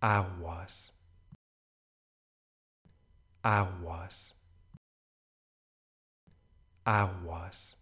aguas, aguas, aguas.